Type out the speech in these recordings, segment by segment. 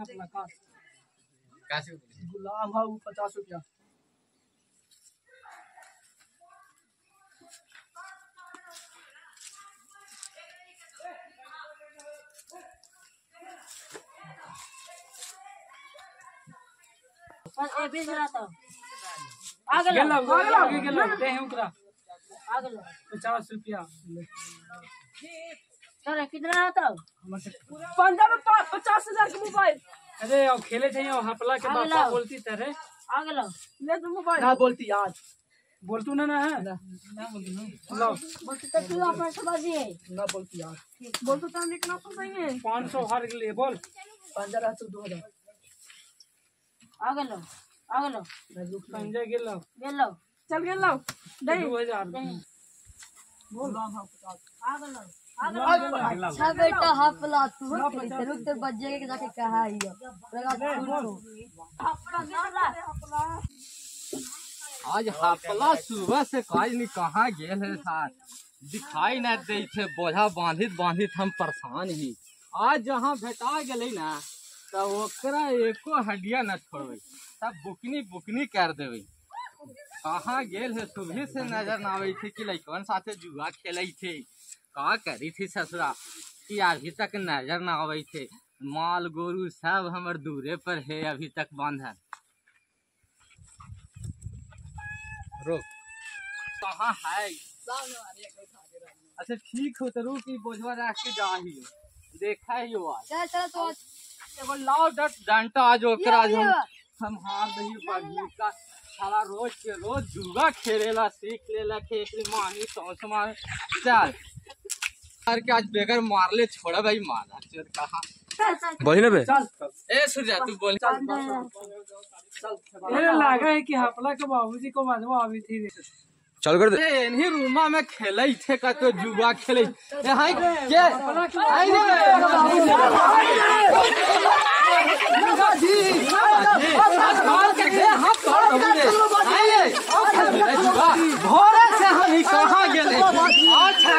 अपना काट गुलाब है? वो पचास रुपया। ए बीस रहा आगे लो आगे आगे गेला। दे ओकरा आगे लो पचास रुपया। चलो कितना रहा तो। पंद्रह में पचास हज़ार के मोबाइल। अरे अब खेले थे हपला के बापा बोलती तरह आगे लो ले तो मोबाइल। ना बोलती आज। बोलतू ना ना है? ना। बोलती लो। बोलते तो तू अपना समझिए ना बोलती आज। बोलतू तो हम कितना सुनाएँगे पाँच सौ हर के लिए बोल। पंद्रह सौ दो हज़ार। आगे लो आगे लो पंजा गेलो। ले लो चल गेलो। दो हज़ार। बोल। आगे लो अच्छा बेटा हफला तू तेरे तो बच्चे के जाके कहा ही आज हपला सुबह से काज नहीं, कहाँ गेल है साथ? दिखाई न दे थे बोझा बांधित बांधित हम परेशान ही। आज जहाँ भेटा गए ना तो ओकरा एको हड्डिया न छोड़बे सब बुकनी बुकनी कर देवे कहाँ गेल है सुबह से नज़र न आवे थे कि लड़कन साथे जुआ खेले थे का करी थी ससुरा कि अभी तक नज़र न आवे थे माल गोरू सब हमर दूरे पर है अभी तक बांधल रुक कहाँ है? अच्छा ठीक हो तो रुक बोझवा रख के जा ही देखा ही हो आज? चल चल तो एगो लाव डट डंटा आज ओकरा आज हम हम हार दही बागी का साला रोज के रोज जुगा खेलेला सीख लेला के एकरी मानी सौंस मार। चल। मार के आज बेगर मारले छोड़ा भाई मारा चल कहा? बही बे चल ए सूर्या तू बोल। ये लगा है कि हपला के बाबूजी को मजवा अभी थी। चल कर दे। इन्हीं रूमा में खेले थे का तो जुआ खेले। ए हाय के आई भोरे से हम कहाँ गेले अच्छा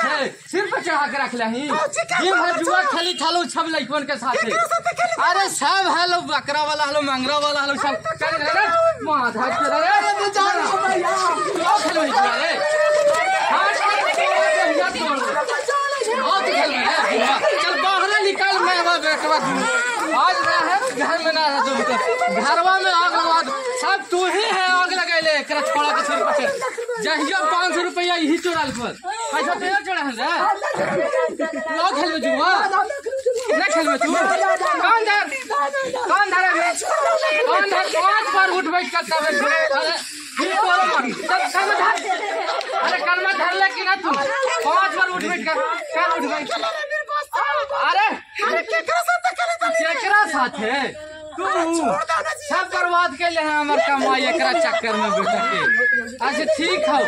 से सिर पे चढ़ा के रख लही दिन भर जुआ खेली खालो सब लइकन के साथे अरे सब है लो बकरा वाला हलो मंगरा वाला हलो सब कर रे माधा के रे तू जा भैया का खेलो जुआ रे हाँ चल बाहर निकल मैं वो बेटवा आज रहे घर में ना घरवा में आग लगा दो। सब तू ही है आग लगैले एकरा छोड़ा के सिर पर जहिया पाँच सौ रुपया यही चोराल पर पैसा तो चढ़ा है। लो खेल में जुआ ना खेल में तू कौन धर कौन धर अभी। कौन धर पाँच बार उठ बैठ करता है अरे सर में धर ले कि ना तू। पाँच बार उठ बैठ कर। कर उठ बैठ। अरे केकरा साथे तू सब बर्बाद कैले हैं हमर कमाई एकरा चक्कर में बेटा के अच्छा ठीक है।